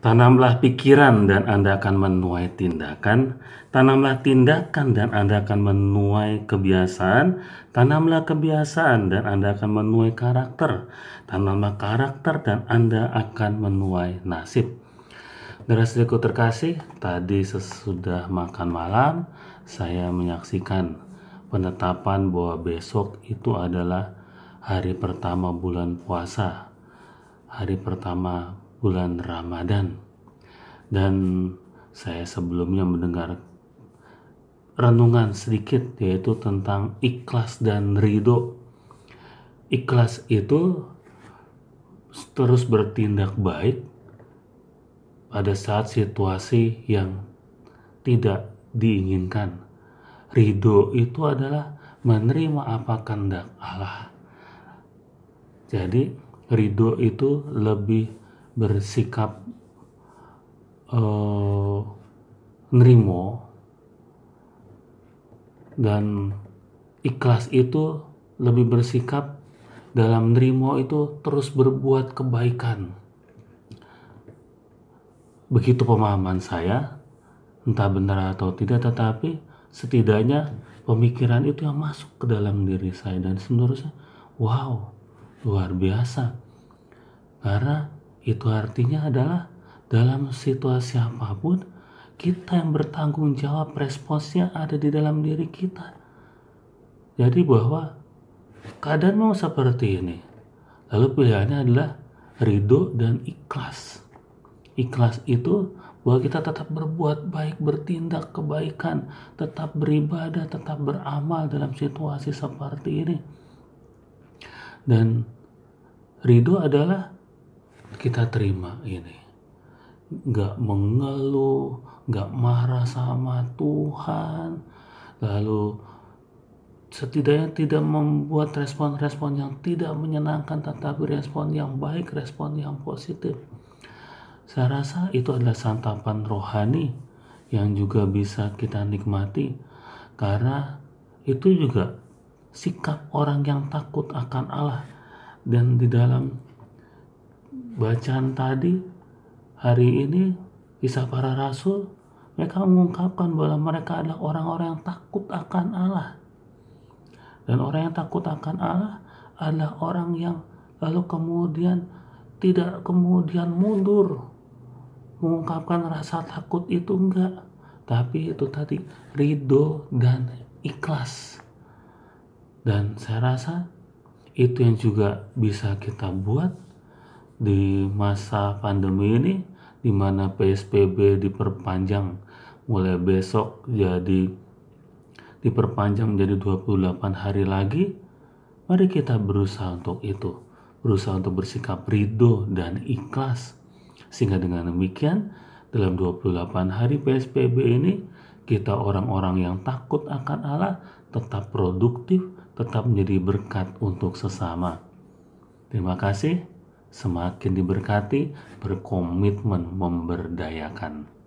Tanamlah pikiran dan Anda akan menuai tindakan. Tanamlah tindakan dan Anda akan menuai kebiasaan. Tanamlah kebiasaan dan Anda akan menuai karakter. Tanamlah karakter dan Anda akan menuai nasib. Saudara-saudaraku terkasih, tadi sesudah makan malam, saya menyaksikan penetapan bahwa besok itu adalah hari pertama bulan puasa, hari pertama bulan Ramadan. Dan saya sebelumnya mendengar renungan sedikit yaitu tentang ikhlas dan ridho. Ikhlas itu terus bertindak baik pada saat situasi yang tidak diinginkan. Ridho itu adalah menerima apa kehendak Allah. Jadi ridho itu lebih bersikap uh, nerimo dan ikhlas itu lebih bersikap dalam nerimo itu terus berbuat kebaikan. Begitu pemahaman saya, entah benar atau tidak, tetapi setidaknya pemikiran itu yang masuk ke dalam diri saya dan menurut wow, luar biasa. Karena itu artinya adalah dalam situasi apa pun kita yang bertanggung jawab responsnya ada di dalam diri kita. Jadi bahwa keadaan mau seperti ini. Lalu pilihannya adalah ridho dan ikhlas. Ikhlas itu bahwa kita tetap berbuat baik, bertindak kebaikan, tetap beribadah, tetap beramal dalam situasi seperti ini. Dan ridho adalah kita terima ini. Nggak mengeluh nggak marah sama Tuhan. Lalu setidaknya tidak membuat respon-respon yang tidak menyenangkan tetapi respon yang baik respon yang positif. Saya rasa itu adalah santapan rohani yang juga bisa kita nikmati. Karena itu juga sikap orang yang takut akan Allah. Dan di dalam bacaan tadi hari ini kisah para rasul mereka mengungkapkan bahwa mereka adalah orang-orang yang takut akan Allah. Dan orang yang takut akan Allah adalah orang yang lalu kemudian tidak kemudian mundur. Mengungkapkan rasa takut itu enggak tapi itu tadi ridho dan ikhlas. Dan saya rasa itu yang juga bisa kita buat di masa pandemi ini di mana PSBB diperpanjang mulai besok jadi diperpanjang menjadi 28 hari lagi mari kita berusaha untuk itu. Berusaha untuk bersikap ridho dan ikhlas. Sehingga dengan demikian dalam 28 hari PSBB ini kita orang-orang yang takut akan Allah tetap produktif tetap menjadi berkat untuk sesama. Terima kasih semakin diberkati, berkomitmen memberdayakan.